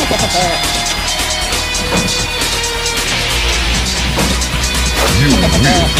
You win.